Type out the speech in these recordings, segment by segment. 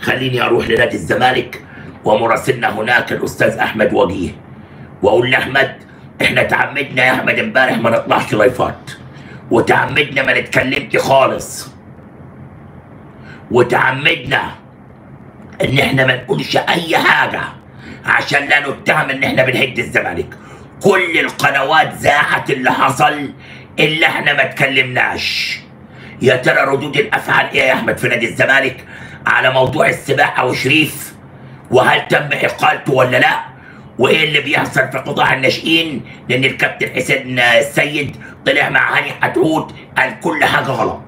خليني أروح لنادي الزمالك ومراسلنا هناك الأستاذ أحمد وجيه وأقول لأحمد إحنا تعمدنا يا أحمد امبارح ما نطلعش لايفات. وتعمدنا ما نتكلمش خالص. وتعمدنا إن إحنا ما نقولش أي حاجة عشان لا نتهم إن إحنا بنهد الزمالك. كل القنوات ذاعت اللي حصل إلا إحنا ما اتكلمناش. يا ترى ردود الأفعال إيه يا أحمد في نادي الزمالك؟ على موضوع السباحة وشريف. وهل تم إقالته ولا لا؟ وإيه اللي بيحصل في قطاع الناشئين؟ لأن الكابتن حسين السيد طلع مع هاني حتحوت قال كل حاجة غلط.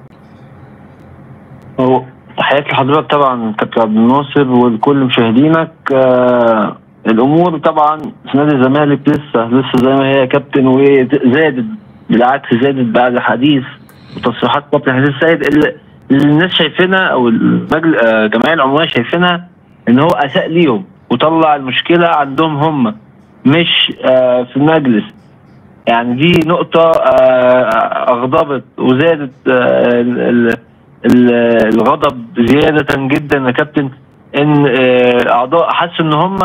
تحياتي لحضرتك طبعا كابتن عبد الناصر ولكل مشاهدينك. آه الأمور طبعا في نادي الزمالك لسه لسه زي ما هي يا كابتن وزادت بالعكس زادت بعد حديث وتصريحات كابتن حسين السيد اللي الناس شايفينها أو. آه الجمعية العمومية شايفينها إن هو أساء ليهم وطلع المشكلة عندهم هم مش آه في المجلس يعني دي نقطة آه أغضبت وزادت ال- ال- الغضب زيادة جدا يا كابتن إن أعضاء حسوا إن هم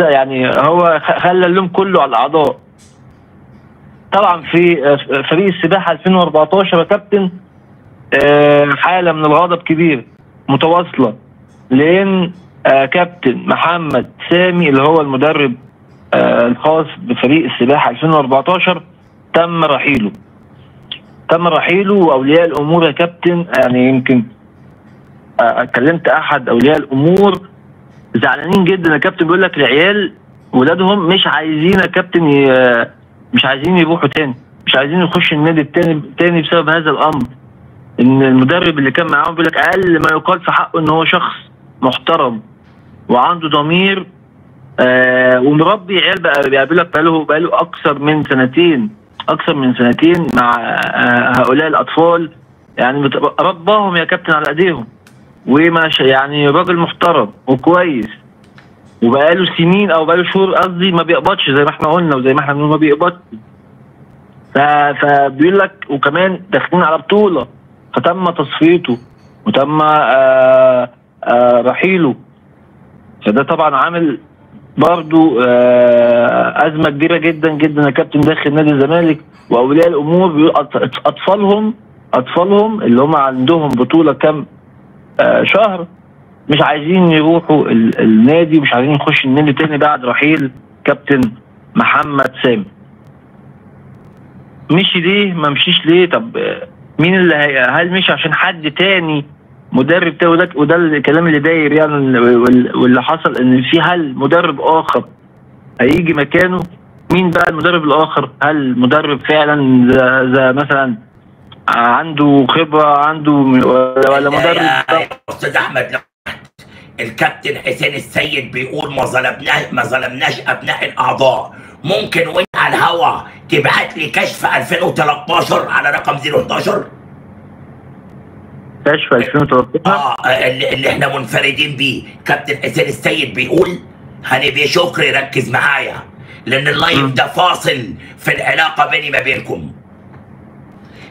يعني هو خلى اللوم كله على الأعضاء طبعا في فريق السباحة 2014 يا كابتن آه، حالة من الغضب كبير متواصلة لأن آه، كابتن محمد سامي اللي هو المدرب آه، الخاص بفريق السباحة 2014 تم رحيله. تم رحيله وأولياء الأمور يا كابتن يعني يمكن آه، كلمت أحد أولياء الأمور زعلانين جدا. يا كابتن بيقول لك العيال ولادهم مش عايزين يا كابتن مش عايزين يروحوا تاني مش عايزين يخشوا النادي التاني تاني بسبب هذا الأمر. إن المدرب اللي كان معاهم بيقول لك أقل ما يقال في حقه إن هو شخص محترم وعنده ضمير آه ومربي عيال بقى بيقابل لك بقاله بقاله أكثر من سنتين أكثر من سنتين مع آه هؤلاء الأطفال. يعني رباهم يا كابتن على إيديهم. وما يعني راجل محترم وكويس وبقاله سنين أو بقاله شهور قصدي ما بيقبضش زي ما إحنا قلنا وزي ما إحنا بنقول ما بيقبضش. فبيقول لك وكمان داخلين على بطولة. فتم تصفيته وتم آه آه رحيله. فده طبعا عامل برضو آه أزمة كبيرة جدا جدا. يا كابتن داخل نادي الزمالك وأولياء الأمور بيقول أط- أطفالهم أطفالهم اللي هم عندهم بطولة كام شهر مش عايزين يروحوا ال- النادي مش عايزين يخشوا النادي تاني بعد رحيل كابتن محمد سامي. مشي ليه؟ ما مشيش ليه؟ طب مين اللي هي هل مشي عشان حد تاني؟ مدرب تاني وده وده الكلام اللي داير يعني وال- واللي حصل إن في هل مدرب آخر هيجي مكانه؟ مين بقى المدرب الآخر؟ هل مدرب فعلا زي, زي مثلا عنده خبرة عنده ولا مدرب؟ أستاذ أحمد. الكابتن حسين السيد بيقول ما ظلمناش ما ظلمناش أبناء الأعضاء. ممكن وانت على الهوا تبعت لي كشف 2013 على رقم 011 كشف 2013 آه اللي, اللي إحنا منفردين بيه. كابتن حسين السيد بيقول هنبي شكري ركز معايا. لأن اللايف ده فاصل في العلاقة بيني ما بينكم.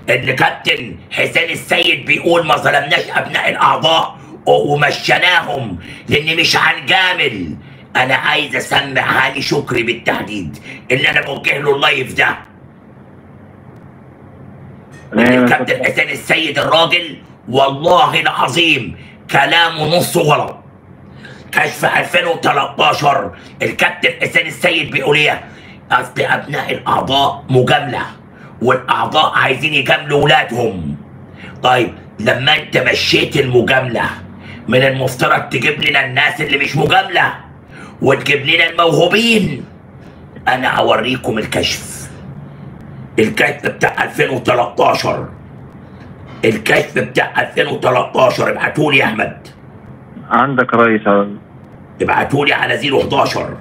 إن كابتن حسين السيد بيقول ما ظلمناش أبناء الأعضاء ومشيناهم لأن مش هنجامل أنا عايز أسمع هاني شكري بالتحديد. اللي أنا بوجه له اللايف ده. الكابتن حسين السيد الراجل. والله العظيم كلامه نص غلط. كشف 2013 الكابتن حسين السيد بيقول إيه؟ أصل أبناء الأعضاء مجاملة والأعضاء عايزين يجاملوا ولادهم. طيب لما أنت مشيت المجاملة من المفترض تجيب لنا الناس اللي مش مجاملة. وتجيب لنا الموهوبين. أنا اوريكم الكشف. الكشف بتاع 2013 الكشف بتاع 2013 ابعتولي يا أحمد. عندك يا ريس ابعتولي على 011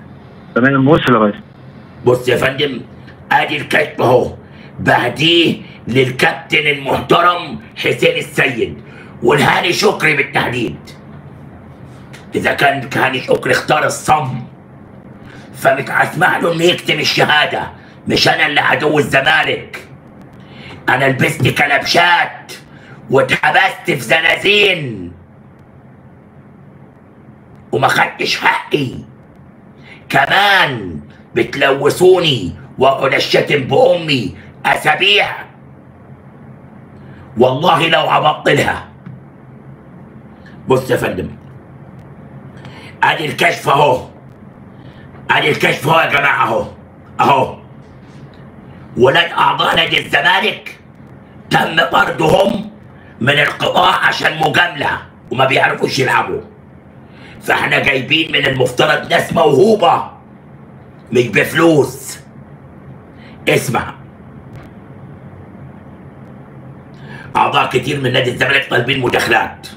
تمام وصل يا ريس بص يا فندم أدي الكشف أهو. بعديه للكابتن المحترم حسين السيد. والهاني شكري بالتحديد. إذا كان هاني شكري اختار الصم فمش هسمح له إنه يكتم الشهادة مش أنا اللي عدو الزمالك أنا لبست كلبشات واتحبست في زنازين. وما خدتش حقي. كمان بتلوثوني واقعد اشتم بأمي أسابيع. والله لو هبطلها بص يا فندم أدي الكشف أهو. أدي الكشف أهو يا جماعة أهو. أهو. ولاد أعضاء نادي الزمالك تم طردهم من القطاع عشان مجاملة وما بيعرفوش يلعبوا. فإحنا جايبين من المفترض ناس موهوبة مش بفلوس. اسمع. أعضاء كتير من نادي الزمالك طالبين مداخلات.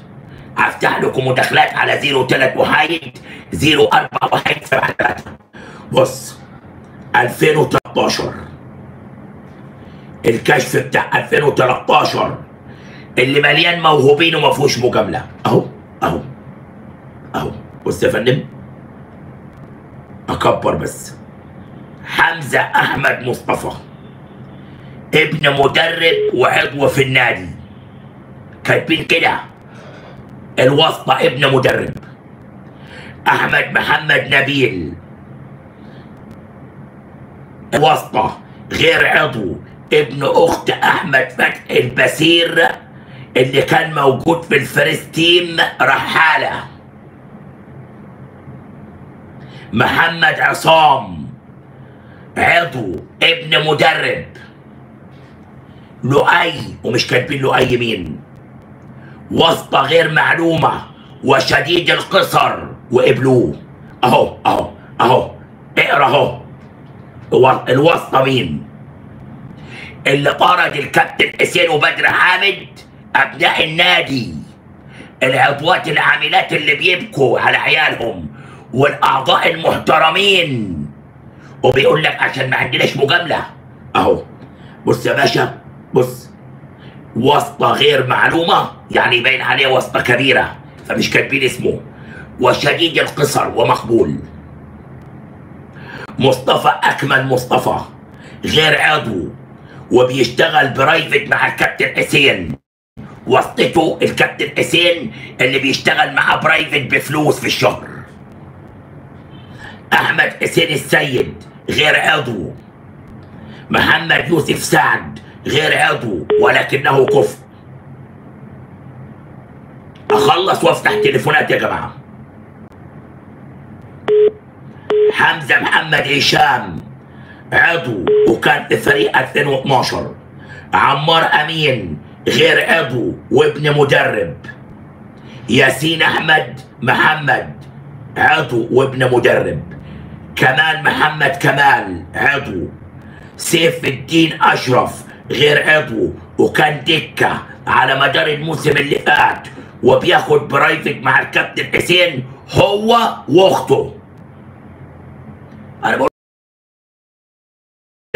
هفتح لكم مداخلات على 03 وحايد 04 وحايد 73 بص 2013 الكشف بتاع 2013 اللي مليان موهوبين وما فيهوش مجاملة. أهو أهو أهو. بص يا فندم. أكبر بس. حمزة أحمد مصطفى. ابن مدرب وعضو في النادي. كاتبين كده. الواسطة ابن مدرب. أحمد محمد نبيل. الواسطة غير عضو ابن أخت أحمد فتحي البسير اللي كان موجود في الفريست تيم رحالة. محمد عصام عضو ابن مدرب. لؤي ومش كاتبين لؤي مين. واسطة غير معلومة وشديد القصر. وقبلوه أهو أهو أهو اقرأ أهو. الواسطة مين؟ اللي طرد الكابتن حسين وبدر حامد أبناء النادي. العضوات العاملات اللي بيبكوا على عيالهم والأعضاء المحترمين. وبيقول لك عشان ما عندناش مجاملة. أهو بص يا باشا بص. واسطة غير معلومة يعني باين عليه واسطة كبيرة فمش كاتبين اسمه. وشديد القصر ومقبول. مصطفى أكمل مصطفى غير عضو وبيشتغل برايفت مع الكابتن حسين. واسطته الكابتن حسين اللي بيشتغل معاه برايفت بفلوس في الشهر. أحمد حسين السيد غير عضو. محمد يوسف سعد غير عضو ولكنه كفء أخلص وافتح تليفونات يا جماعة. حمزة محمد هشام عضو وكان في فريق 2012 عمار أمين غير عضو وابن مدرب. ياسين أحمد محمد عضو وابن مدرب. كمال محمد كمال عضو. سيف الدين أشرف غير عضو وكان دكة على مدار الموسم اللي فات وبياخد private مع الكابتن حسين هو واخته. أنا بقول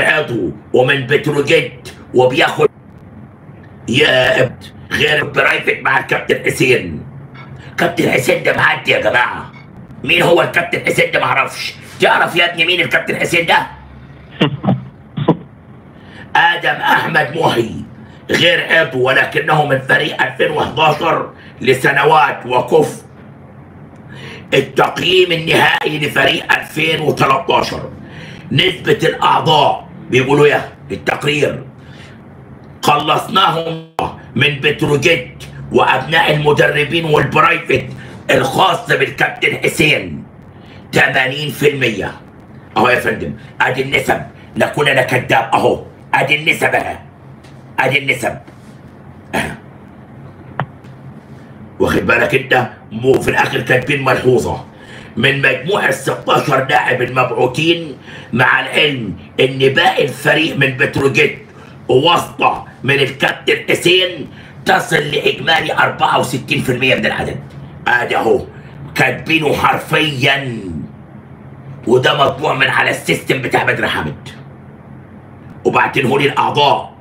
عضو ومن بتروجيت وبياخد يا غير private مع الكابتن حسين. كابتن حسين ده معدي يا جماعة. مين هو الكابتن حسين ده؟ معرفش. تعرف يا ابني مين الكابتن حسين ده؟ آدم أحمد محي غير عضو ولكنه من فريق 2011 لسنوات وكفء التقييم النهائي لفريق 2013 نسبة الأعضاء بيقولوا يا التقرير. خلصناهم من بتروجيت وأبناء المدربين والبرايفت الخاص بالكابتن حسين. 80% أهو يا فندم أدي النسب. نكون أنا كذاب أهو. أدي النسب. أدي النسب. واخد بالك أنت؟ مو في الآخر كاتبين ملحوظة. من مجموع ال 16 لاعب المبعوثين مع العلم إن باقي الفريق من بتروجيت وواسطة من الكابتن حسين تصل لإجمالي 64% من العدد. أدي أهو. كاتبينه حرفيا. وده مطبوع من على السيستم بتاع بدر حامد. وبعتينه لي الأعضاء.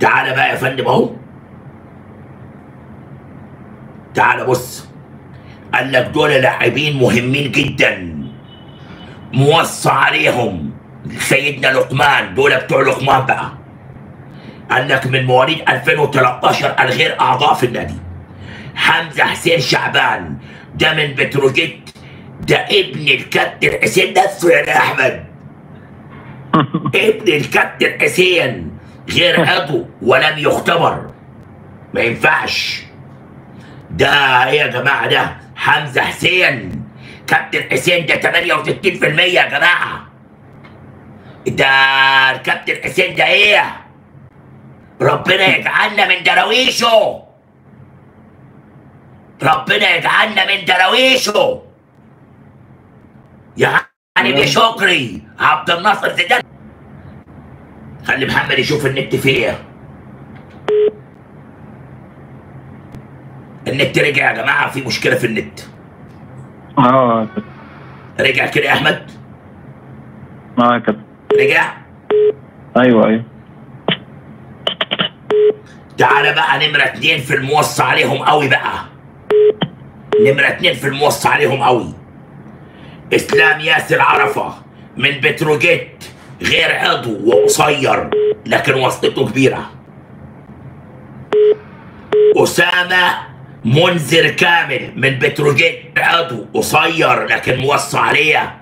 تعالى بقى يا فندم أهو. تعال بص. قال لك دول لاعبين مهمين جدا. موصى عليهم. سيدنا لقمان دول بتوع لقمان بقى. قال لك من مواليد 2013 الغير أعضاء في النادي. حمزة حسين شعبان ده من بتروجيت ده ابن الكابتن حسين نفسه يا أحمد. ابن الكابتن حسين غير عضو ولم يختبر. ما ينفعش. ده إيه يا جماعة؟ ده حمزة حسين. كابتن حسين ده 68% يا جماعة. ده الكابتن حسين ده إيه؟ ربنا يجعلنا من دراويشه ربنا يجعلنا من دراويشه يعني بشكري عبد الناصر زيدان. خلي محمد يشوف النت فيه إيه. النت رجع يا جماعة في مشكلة في النت. آه. رجع كده يا أحمد؟ آه رجع؟ أيوه أيوه. تعالى بقى نمرة اتنين في الموصى عليهم قوي بقى. نمرة اتنين في الموصى عليهم قوي. إسلام ياسر عرفة من بتروجيت غير عضو وقصير لكن وسطته كبيرة. أسامة منذر كامل من بتروجيت عضو قصير لكن موصى عليه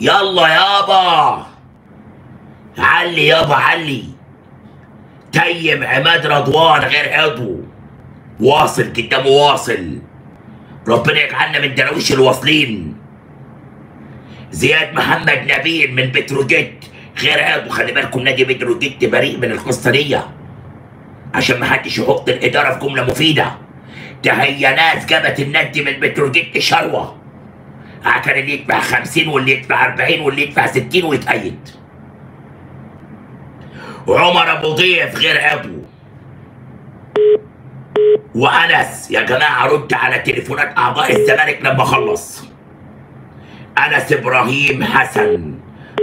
يلا يابا علي يابا علي. تيم عماد رضوان غير عضو. واصل قدامه واصل. ربنا يجعلنا من دراويش الواصلين. زياد محمد نبيل من بتروجيت غير عضو خلي بالكم نادي بتروجيت بريء من القصة دي عشان ما حدش يحط الإدارة في جملة مفيدة. ده هي ناس جابت النادي من بتروجيت شروة. كان اللي يدفع 50 واللي يدفع 40 واللي يدفع 60 ويتأيد. عمر أبو ضيف غير عضو وأنس يا جماعة رد على تليفونات أعضاء الزمالك لما اخلص أنس إبراهيم حسن.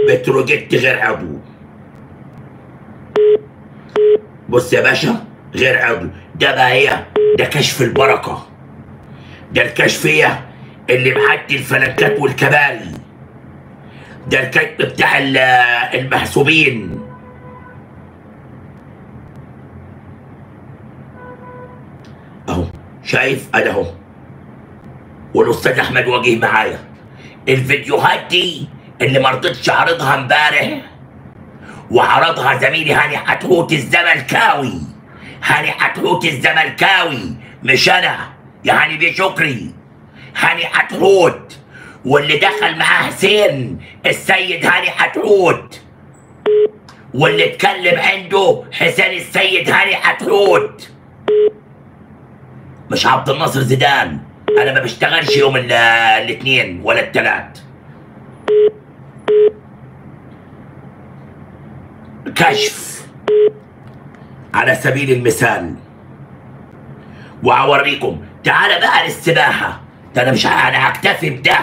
بتروجيت غير عضو بص يا باشا غير عضو ده بقى إيه؟ ده كشف البركة. ده الكشفيه اللي معدي الفلكات والكباري. ده الكشف بتاع ال- المحسوبين. أهو شايف؟ أنا أهو. والأستاذ أحمد وجيه معايا. الفيديوهات دي اللي ما رضيتش أعرضها امبارح. وعرضها زميلي هاني حتحوت الزملكاوي. هاني حتحوت الزملكاوي. مش أنا. يا هاني بيه شكري. هاني حتحوت. واللي دخل معاه حسين السيد هاني حتحوت. واللي اتكلم عنده حسين السيد هاني حتحوت. مش عبد الناصر زيدان. أنا ما بشتغلش يوم ال- الاثنين ولا الثلاث كشف على سبيل المثال. وهوريكم تعال بقى للسباحة. ده أنا مش أنا هكتفي بده.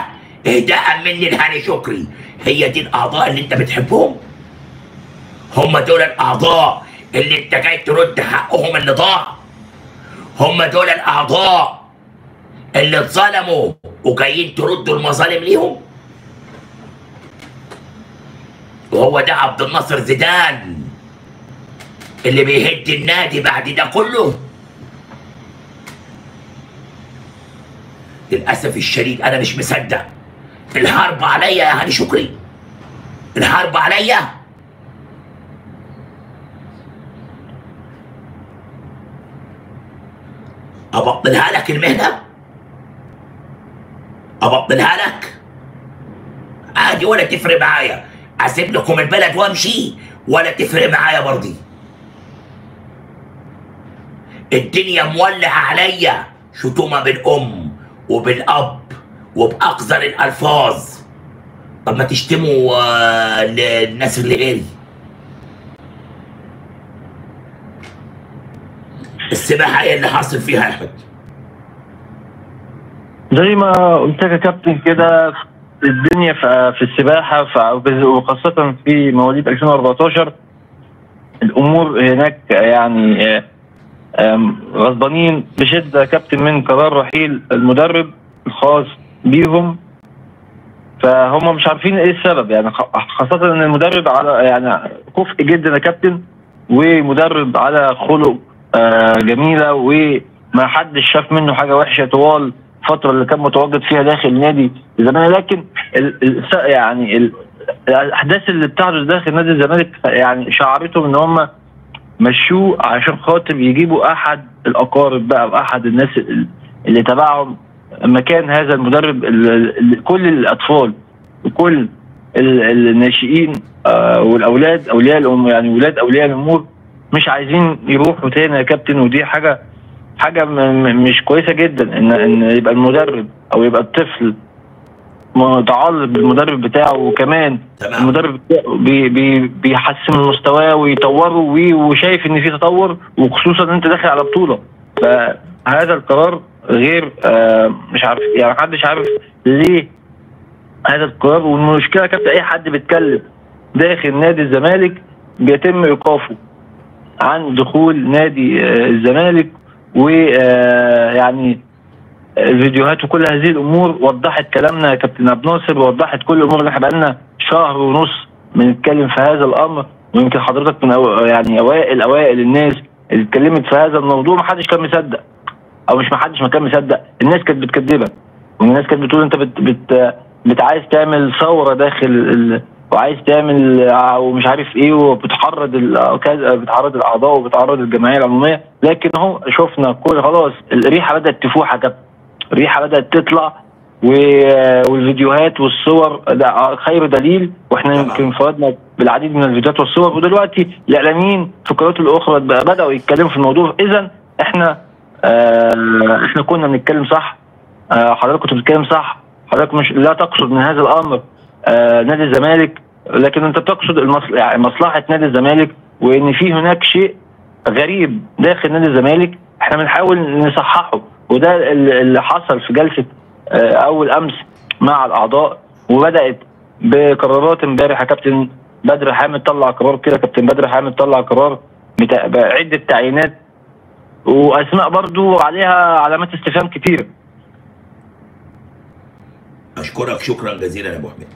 اهداء مني لهاني شكري. هي دي الأعضاء اللي أنت بتحبهم؟ هم دول الأعضاء اللي أنت جاي ترد حقهم اللي ضاع هم دول الأعضاء اللي اتظلموا وجايين تردوا المظالم ليهم؟ وهو ده عبد الناصر زيدان اللي بيهد النادي بعد ده كله. للأسف الشديد أنا مش مصدق. الحرب عليا يا هاني شكري. الحرب عليا. أبطلها لك المهنة؟ أبطلها لك؟ عادي ولا تفرق معايا. أسيب لكم البلد وأمشي ولا تفرق معايا برضي. الدنيا مولعة عليا شتومة بالأم وبالأب وبأقذر الألفاظ. طب ما تشتموا آه، للناس اللي غيري. السباحة إيه اللي حاصل فيها يا أحمد. زي ما قلت لك يا كابتن كده الدنيا في السباحة وخاصة في مواليد 2014 الأمور هناك يعني آه، غضبانين بشدة. كابتن من قرار رحيل المدرب الخاص بيهم فهم مش عارفين إيه السبب. يعني خاصة إن المدرب على يعني كفء جدا يا كابتن ومدرب على خلق آه، جميلة و ما حدش شاف منه حاجة وحشة طوال الفترة اللي كان متواجد فيها داخل نادي الزمالك لكن يعني ال الأحداث اللي بتحدث داخل نادي الزمالك يعني شعرتهم إن هم مشوه عشان خاطر يجيبوا أحد الأقارب بقى واحد الناس اللي تبعهم مكان هذا المدرب ال- ال- كل الأطفال وكل ال- الناشئين آه، والأولاد أولياء الام يعني ولاد أولياء الأمور مش عايزين يروحوا تاني يا كابتن ودي حاجة حاجة مش كويسة جدا ان إن يبقى المدرب أو يبقى الطفل متعلق بالمدرب بتاعه وكمان تمام. المدرب بتاعه بي بي بيحسن من مستواه ويطوره وي- وشايف إن في تطور وخصوصا إن أنت داخل على بطولة. فهذا القرار غير آه مش عارف يعني محدش عارف ليه هذا القرار. والمشكلة كانت أي حد بيتكلم داخل نادي الزمالك بيتم إيقافه عن دخول نادي آه، الزمالك ويعني الفيديوهات وكل هذه الأمور وضحت كلامنا يا كابتن عبد الناصر ووضحت كل الأمور اللي إحنا بقالنا شهر ونص بنتكلم في هذا الأمر ويمكن حضرتك من أو يعني اوائل أوائل الناس اللي اتكلمت في هذا الموضوع ما حدش كان مصدق أو مش ما حدش ما كان مصدق الناس كانت بتكذبك والناس كانت بتقول أنت بت بت بت عايز تعمل ثورة داخل وعايز تعمل ع- ومش عارف إيه وبتحرض ال- كذا بتحرض الأعضاء وبتعرض الجمعية العمومية. لكن اهو شفنا كل خلاص الريحة بدأت تفوح يا كابتن. الريحة بدأت تطلع والفيديوهات والصور ده خير دليل. وإحنا. يمكن فردنا بالعديد من الفيديوهات والصور. ودلوقتي الإعلاميين في القنوات الأخرى بدأوا يتكلموا في الموضوع. إذا إحنا آه إحنا كنا بنتكلم صح آه حضرتك كنت بتتكلم صح. حضرتك مش لا تقصد من هذا الأمر آه نادي الزمالك لكن انت تقصد. يعني مصلحة نادي الزمالك وإن في هناك شيء غريب داخل نادي الزمالك إحنا بنحاول نصححه. وده اللي حصل في جلسة آه، أول أمس مع الأعضاء وبدأت بقرارات امبارح يا كابتن بدر حامد طلع قرار كده كابتن بدر حامد طلع قرار بعدة تعيينات وأسماء برضو عليها علامات استفهام كتير. أشكرك شكرا جزيلا يا أبو حميد.